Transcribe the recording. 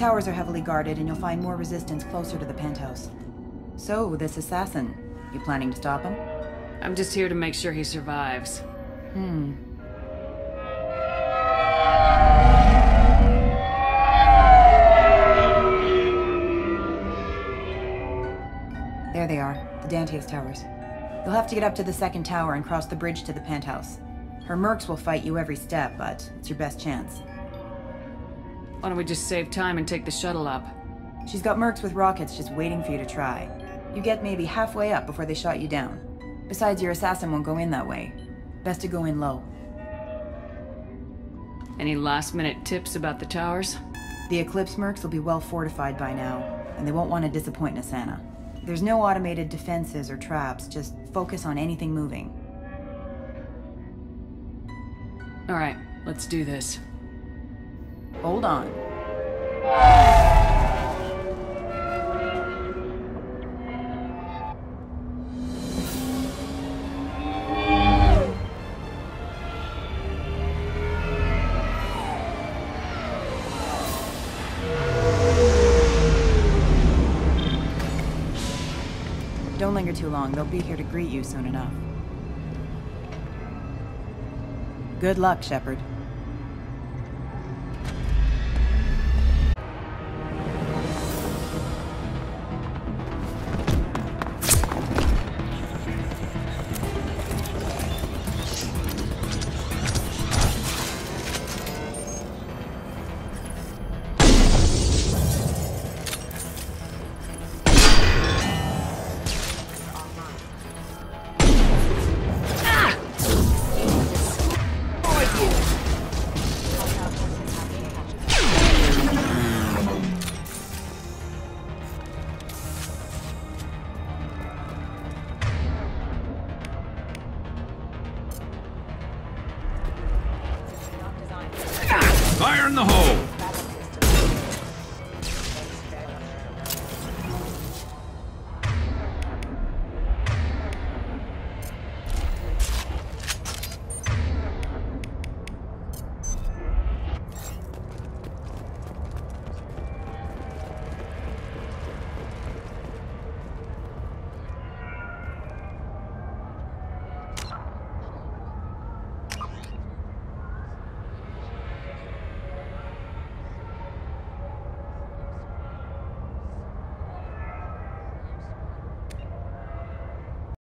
towers are heavily guarded, and you'll find more resistance closer to the penthouse. So, this assassin, you planning to stop him? I'm just here to make sure he survives. Hmm. There they are, the Dantius towers. You'll have to get up to the second tower and cross the bridge to the penthouse. Her mercs will fight you every step, but it's your best chance. Why don't we just save time and take the shuttle up? She's got mercs with rockets just waiting for you to try. You get maybe halfway up before they shot you down. Besides, your assassin won't go in that way. Best to go in low. Any last minute tips about the towers? The Eclipse mercs will be well fortified by now, and they won't want to disappoint Nassana. There's no automated defenses or traps, just focus on anything moving. Alright, let's do this. Hold on. Don't linger too long. They'll be here to greet you soon enough. Good luck, Shepard. The hole.